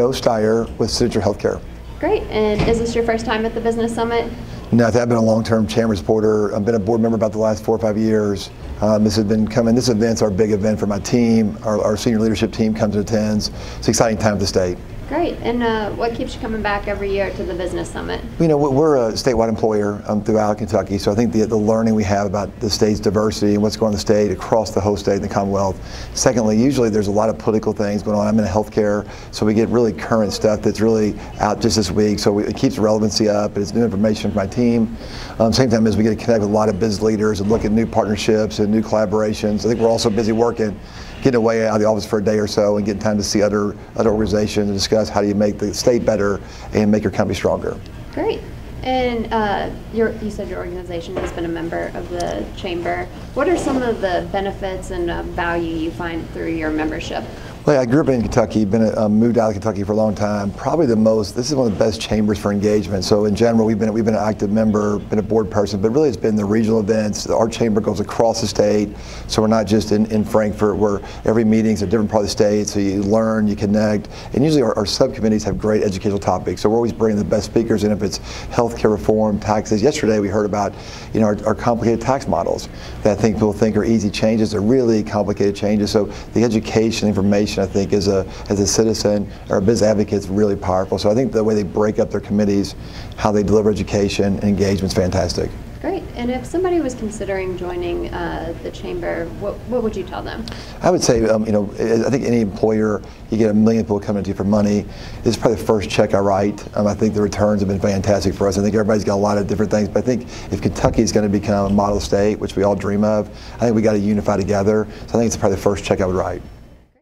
Joe Steier with Signature Healthcare. Great. And is this your first time at the Business Summit? No, I've been a long-term chamber supporter. I've been a board member about the last four or five years. Um, this has been coming. This event's our big event for my team. Our, our senior leadership team comes and attends. It's an exciting time at the state. Great. And uh, what keeps you coming back every year to the Business Summit? You know, we're a statewide employer um, throughout Kentucky, so I think the, the learning we have about the state's diversity and what's going on in the state across the whole state and the Commonwealth. Secondly, usually there's a lot of political things going on. I'm in healthcare, so we get really current stuff that's really out just this week, so we, it keeps relevancy up, it's new information for my team. Um, same time as we get to connect with a lot of business leaders and look at new partnerships and new collaborations. I think we're also busy working getting away out of the office for a day or so and getting time to see other other organizations and discuss how do you make the state better and make your company stronger. Great. And uh, your, you said your organization has been a member of the chamber. What are some of the benefits and uh, value you find through your membership? Well, I grew up in Kentucky, been um, moved out of Kentucky for a long time. Probably the most. This is one of the best chambers for engagement. So in general, we've been we've been an active member, been a board person, but really it's been the regional events. Our chamber goes across the state, so we're not just in, in Frankfort. Where every meeting's a different part of the state, so you learn, you connect, and usually our, our subcommittees have great educational topics. So we're always bringing the best speakers in. If it's healthcare reform, taxes. Yesterday we heard about you know our, our complicated tax models that I think people think are easy changes. They're really complicated changes. So the education, information I think, as a, as a citizen or a business advocate is really powerful. So I think the way they break up their committees, how they deliver education and engagement is fantastic. Great. And if somebody was considering joining uh, the chamber, what, what would you tell them? I would say, um, you know, I think any employer, you get a million people coming to you for money. This is probably the first check I write. Um, I think the returns have been fantastic for us. I think everybody's got a lot of different things, but I think if Kentucky is going to become a model state, which we all dream of, I think we got to unify together. So I think it's probably the first check I would write.